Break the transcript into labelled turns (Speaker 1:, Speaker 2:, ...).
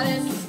Speaker 1: hottest.